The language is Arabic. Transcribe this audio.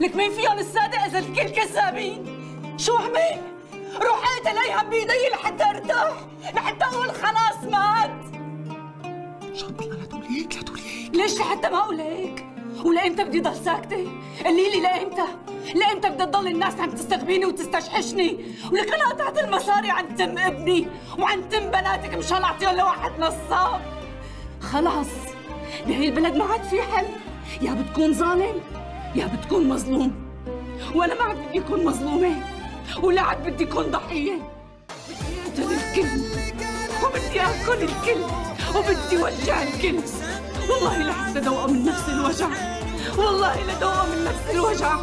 لك مين فيهم الصادق إذا الكل كذابين شو عمل روح عليها بايدي لحتى أرتاح لحتى أقول خلاص مات. الله لا تقولي هيك لا تقولي هيك. ليش لحتى ما أقول هيك؟ ولامتى بدي ضل ساكتة؟ قولي لي لامتى لامتى بدها تضل الناس عم تستغبيني وتستشحشني. ولك أنا قطعت المصاري عن تم ابني وعن تم بناتك مشان أعطيهم لواحد نصاب. خلاص بهي البلد ما عاد في حل. يا بتكون ظالم. يا بتكون مظلوم. وأنا ما عاد بدي أكون مظلومة. ولا عاد بدي أكون ضحية. بدي اقتل الكل. وبدي آكل الكل. وبدي وجع الكل. والله لحتى دوقه من نفس الوجع. والله لدوقه من نفس الوجع.